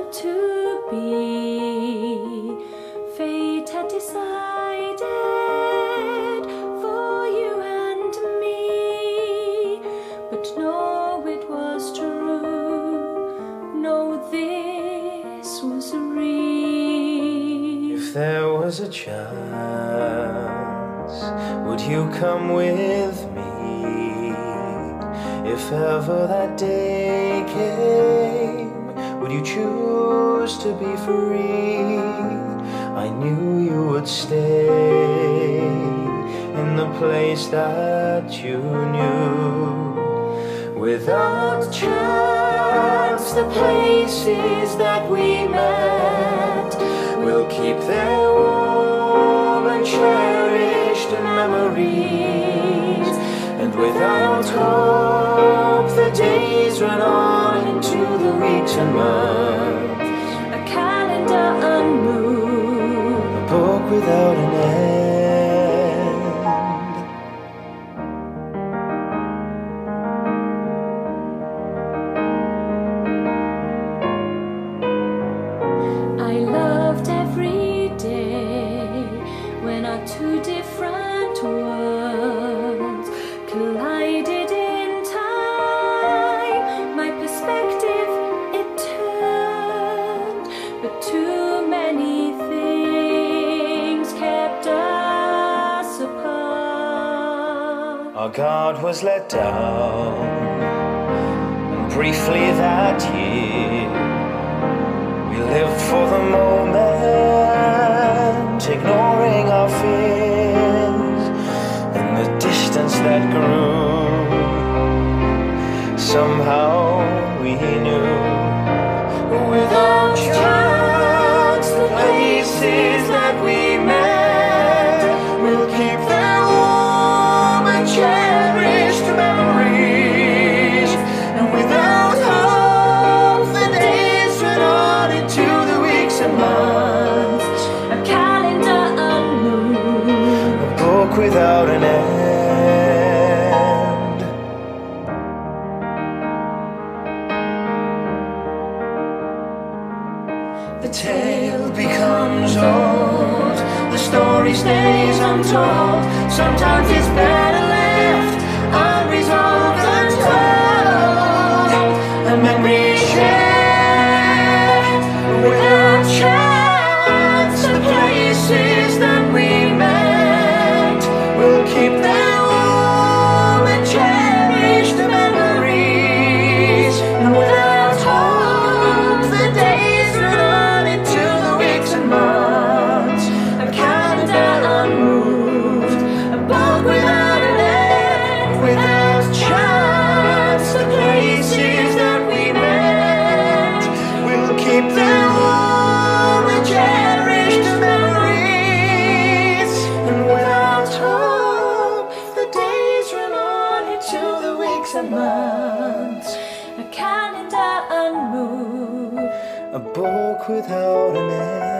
to be. Fate had decided for you and me, but no, it was true. No, this was real. If there was a chance, would you come with me? If ever that day came you choose to be free? I knew you would stay in the place that you knew. Without chance, the places that we met will keep their warm and cherished memories. And without hope, the days run on into the weeks and months. A calendar unmoved. A book without an Our guard was let down, briefly that year we lived for the moment, ignoring our fears and the distance that grew. Somehow The tale becomes old, the story stays untold. Sometimes it's better diamond, a calendar unmoved, a book without an end.